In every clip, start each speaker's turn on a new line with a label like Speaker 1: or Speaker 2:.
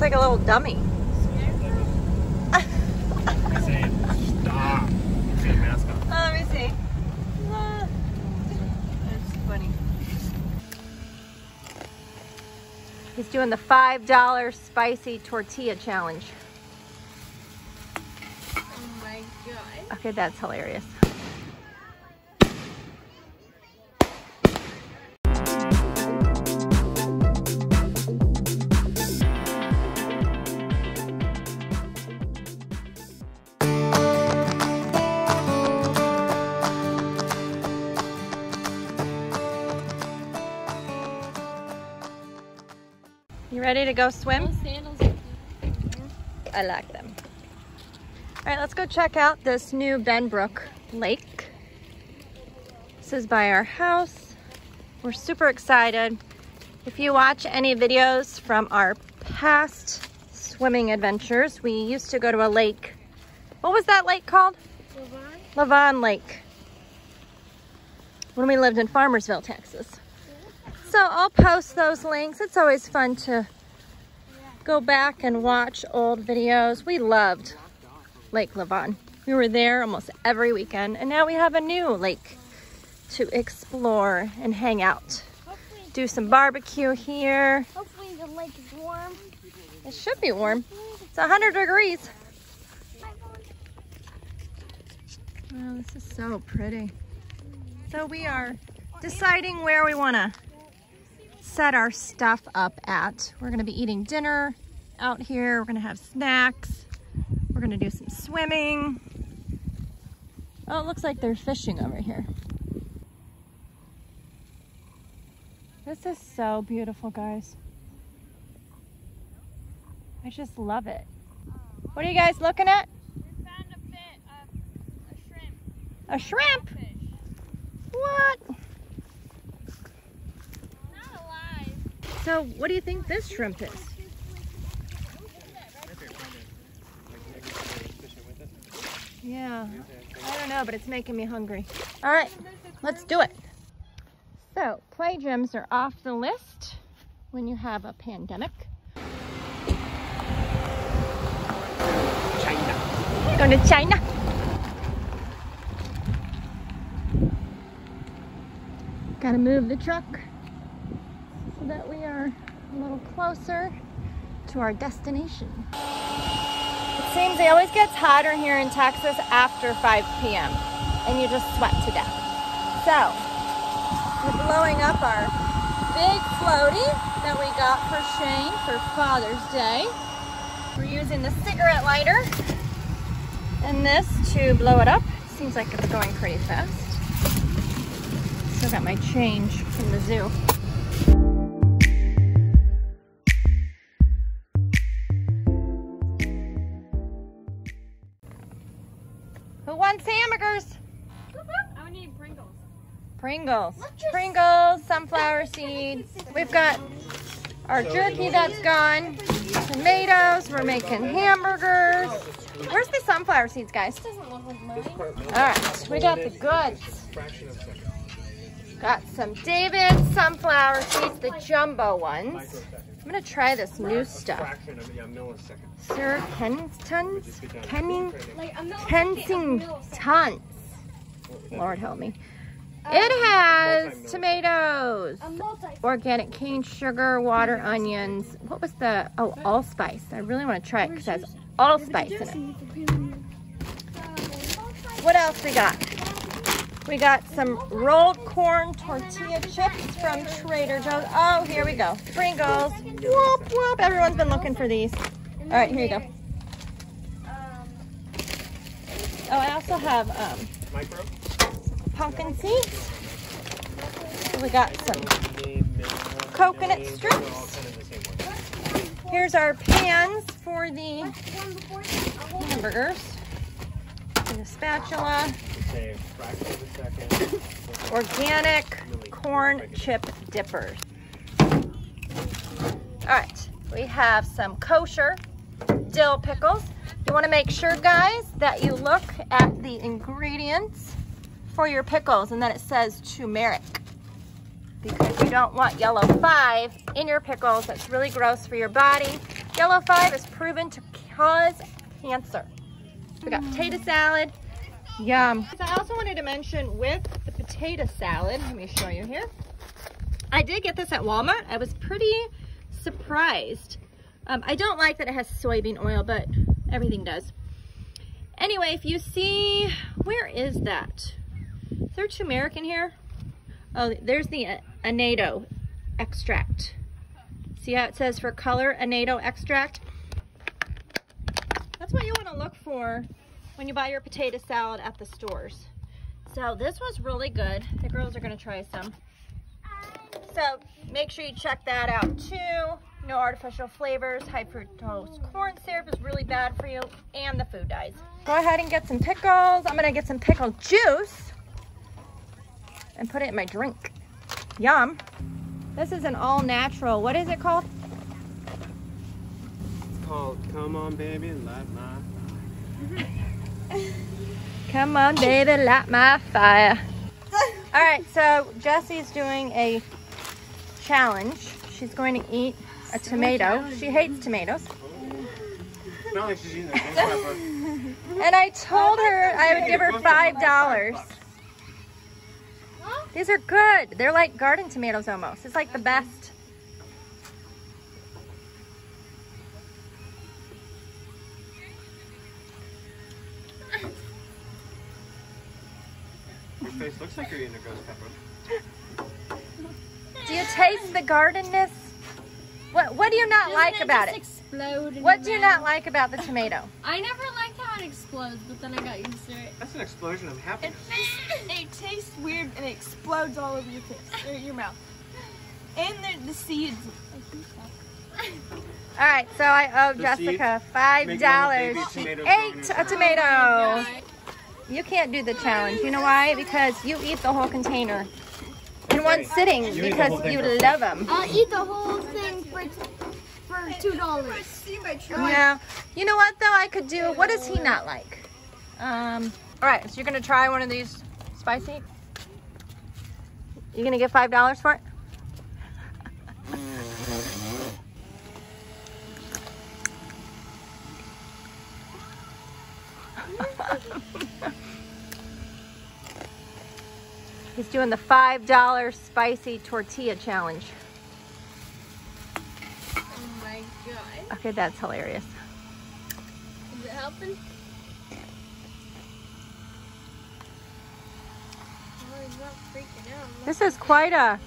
Speaker 1: Looks like a little dummy.
Speaker 2: He's stop. He's got a mask on.
Speaker 1: Let me see. Funny. He's doing the $5 spicy tortilla challenge.
Speaker 3: Oh my god.
Speaker 1: Okay, that's hilarious. You ready to go swim?
Speaker 3: Those sandals are
Speaker 1: I like them. All right, let's go check out this new Benbrook Lake. This is by our house. We're super excited. If you watch any videos from our past swimming adventures, we used to go to a lake. What was that lake called?
Speaker 3: Lavon?
Speaker 1: Lavon Lake. When we lived in Farmersville, Texas. So I'll post those links. It's always fun to go back and watch old videos. We loved Lake Lavon. We were there almost every weekend and now we have a new lake to explore and hang out.
Speaker 3: Hopefully,
Speaker 1: Do some barbecue here.
Speaker 3: hopefully the lake is warm.
Speaker 1: It should be warm. It's 100 degrees. Oh, this is so pretty. So we are deciding where we want to set our stuff up at. We're going to be eating dinner out here. We're going to have snacks. We're going to do some swimming. Oh, it looks like they're fishing over here. This is so beautiful, guys. I just love it. What are you guys looking at?
Speaker 3: We found a bit of a shrimp
Speaker 1: A shrimp? What?
Speaker 3: Not alive.
Speaker 1: So what do you think this shrimp is? Yeah, I don't know, but it's making me hungry. All right, let's do it. So play gyms are off the list when you have a pandemic.
Speaker 2: China.
Speaker 1: Going to China. Gotta move the truck that we are a little closer to our destination. It seems it always gets hotter here in Texas after 5 p.m. and you just sweat to death. So, we're blowing up our big floaty that we got for Shane for Father's Day. We're using the cigarette lighter and this to blow it up. Seems like it's going pretty fast. Still got my change from the zoo.
Speaker 3: Pringles. Let's
Speaker 1: Pringles, sunflower seeds. We've got our jerky that's gone. Tomatoes. We're making hamburgers. Where's the sunflower seeds, guys?
Speaker 3: Doesn't look like mine.
Speaker 1: All right, we got the goods. Got some David sunflower seeds, the jumbo ones. I'm gonna try this new stuff.
Speaker 2: Fraction of a millisecond.
Speaker 1: Sir Kensington's? Kenning,
Speaker 3: Like.
Speaker 1: Kensington's. Lord help me. It has tomatoes,
Speaker 3: A
Speaker 1: organic cane sugar, water, onions. What was the, oh, allspice. I really wanna try it because it has allspice in it. What else we got? We got some rolled corn tortilla chips from Trader Joe's. Oh, here we go. Pringles. Whoop, whoop. Everyone's been looking for these. All right, here you go.
Speaker 3: Um,
Speaker 1: Oh, I also have um,
Speaker 2: Micro?
Speaker 1: Pumpkin seeds. We got some coconut strips. Here's our pans for the hamburgers. And a spatula. Organic corn chip dippers. All right, we have some kosher dill pickles. You want to make sure, guys, that you look at the ingredients for your pickles and then it says turmeric because you don't want yellow five in your pickles. That's really gross for your body. Yellow 5 is proven to cause cancer. We got potato salad. Yum. I also wanted to mention with the potato salad, let me show you here. I did get this at Walmart. I was pretty surprised. Um, I don't like that it has soybean oil, but everything does. Anyway, if you see, where is that? There turmeric in here? Oh, there's the uh, annatto extract. See how it says for color, annatto extract? That's what you want to look for when you buy your potato salad at the stores. So this was really good. The girls are going to try some. So make sure you check that out too. No artificial flavors. High fructose corn syrup is really bad for you and the food dyes. Go ahead and get some pickles. I'm going to get some pickle juice and put it in my drink. Yum. This is an all natural. What is it called?
Speaker 2: It's called Come On Baby, Light My Fire.
Speaker 1: Come on, baby, light my fire. All right, so Jessie's doing a challenge. She's going to eat a tomato. She hates tomatoes.
Speaker 2: Not like she's eating a pepper.
Speaker 1: And I told her I would give her $5. These are good. They're like garden tomatoes almost. It's like the best.
Speaker 2: Your face looks like you're eating a ghost pepper.
Speaker 1: Do you taste the gardenness? What What do you not like about it?
Speaker 3: Explode in
Speaker 1: What
Speaker 3: your
Speaker 1: do you not like about the tomato?
Speaker 3: I never liked how it explodes, but then I got used to it.
Speaker 2: That's an explosion of happiness.
Speaker 4: it tastes weird and it explodes all over your face, your mouth. And the, the seeds.
Speaker 1: All right, so I owe
Speaker 2: The
Speaker 1: Jessica five dollars.
Speaker 2: little
Speaker 1: She ate a tomato. Oh you can't do the challenge. You know why? Because you eat the whole container in one sitting
Speaker 2: You
Speaker 1: because you love them.
Speaker 3: I'll eat the whole thing for for two dollars.
Speaker 1: Yeah. You know what though? I could do. What does he not like? Um. All right. So you're gonna try one of these spicy. You gonna get five dollars for it? He's doing the five dollar spicy tortilla challenge.
Speaker 3: Oh my god.
Speaker 1: Okay, that's hilarious.
Speaker 3: Is it helping? Oh, he's not freaking out.
Speaker 1: This is quite a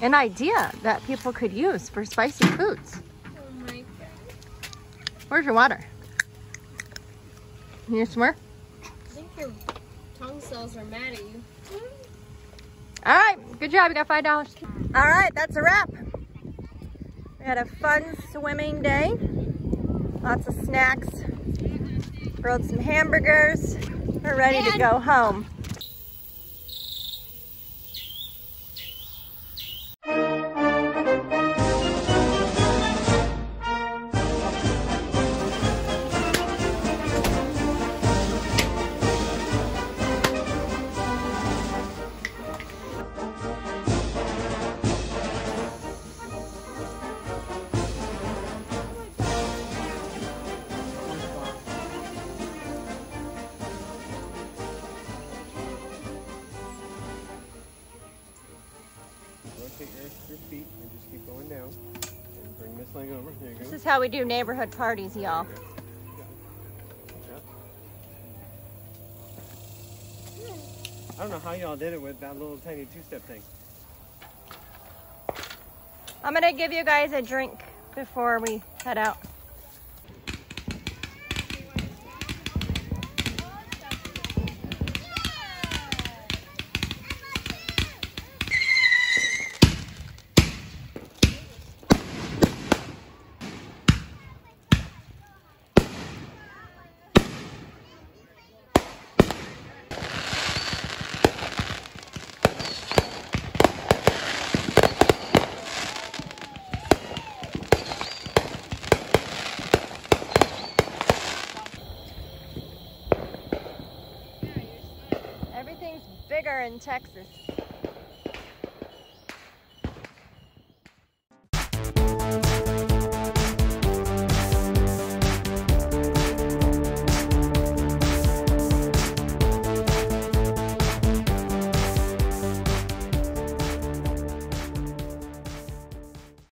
Speaker 1: an idea that people could use for spicy foods.
Speaker 3: Oh my god.
Speaker 1: Where's your water? You need some more?
Speaker 3: I think your tongue cells are mad at you.
Speaker 1: All right, good job. You got five dollars. All right, that's a wrap. We had a fun swimming day. Lots of snacks. Grilled some hamburgers. We're ready to go home.
Speaker 2: Rotate your, your feet and just keep going down. And bring this leg over. There you go.
Speaker 1: This is how we do neighborhood parties, y'all.
Speaker 2: I don't know how y'all did it with that little tiny two-step thing.
Speaker 1: I'm gonna give you guys a drink before we head out. In Texas.